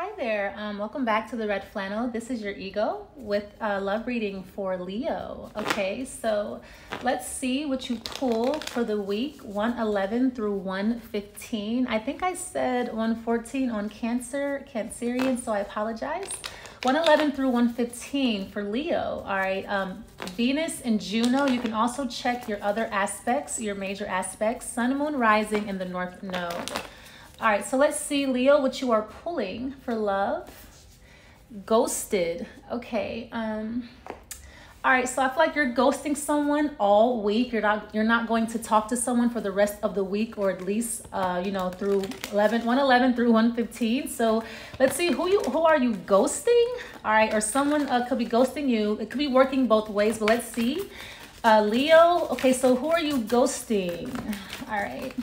Hi there. Um, welcome back to the Red Flannel. This is your ego with a love reading for Leo. Okay, so let's see what you pull for the week 111 through 115. I think I said 114 on Cancer, Cancerian, so I apologize. 111 through 115 for Leo. All right, um, Venus and Juno. You can also check your other aspects, your major aspects, Sun, Moon, Rising, in the North Node. All right, so let's see, Leo, what you are pulling for love. Ghosted. Okay. Um, all right, so I feel like you're ghosting someone all week. You're not you're not going to talk to someone for the rest of the week or at least uh, you know, through 11 111 through 115. So, let's see who you who are you ghosting? All right, or someone uh, could be ghosting you. It could be working both ways, but let's see. Uh, Leo, okay, so who are you ghosting? All right.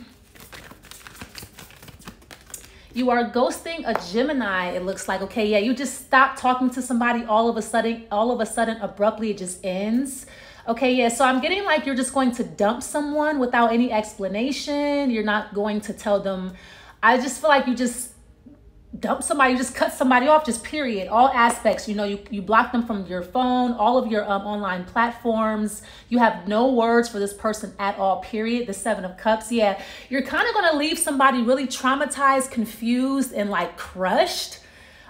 You are ghosting a Gemini, it looks like. Okay, yeah, you just stop talking to somebody all of a sudden, all of a sudden, abruptly, it just ends. Okay, yeah, so I'm getting like you're just going to dump someone without any explanation. You're not going to tell them. I just feel like you just dump somebody, just cut somebody off, just period. All aspects, you know, you, you block them from your phone, all of your um, online platforms. You have no words for this person at all, period. The Seven of Cups, yeah. You're kind of going to leave somebody really traumatized, confused, and like crushed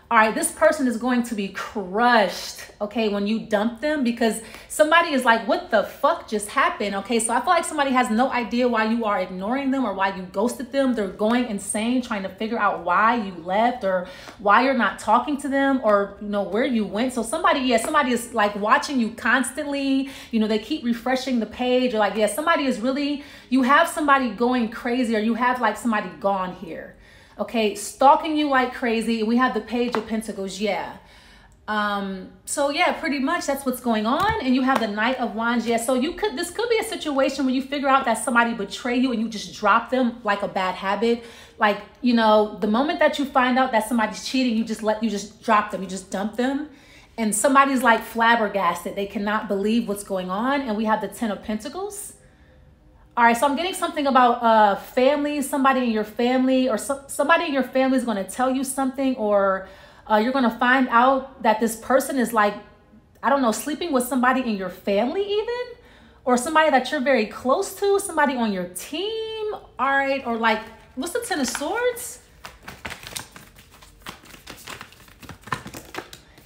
all right, this person is going to be crushed, okay, when you dump them because somebody is like, what the fuck just happened? Okay, so I feel like somebody has no idea why you are ignoring them or why you ghosted them. They're going insane trying to figure out why you left or why you're not talking to them or, you know, where you went. So somebody, yeah, somebody is like watching you constantly. You know, they keep refreshing the page or like, yeah, somebody is really, you have somebody going crazy or you have like somebody gone here okay stalking you like crazy. We have the page of pentacles yeah. Um so yeah pretty much that's what's going on. And you have the knight of wands yeah. So you could this could be a situation where you figure out that somebody betray you and you just drop them like a bad habit. Like you know the moment that you find out that somebody's cheating you just let you just drop them you just dump them. And somebody's like flabbergasted. They cannot believe what's going on. And we have the ten of pentacles all right, so I'm getting something about uh, family, somebody in your family, or so, somebody in your family is going to tell you something, or uh, you're going to find out that this person is like, I don't know, sleeping with somebody in your family, even, or somebody that you're very close to, somebody on your team. All right, or like, what's the Ten of Swords?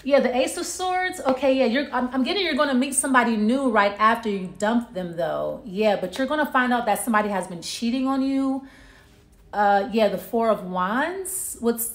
Yeah, the Ace of Swords. Okay, yeah, you're. I'm, I'm getting you're going to meet somebody new right after you dump them, though. Yeah, but you're going to find out that somebody has been cheating on you. Uh, yeah, the Four of Wands. What's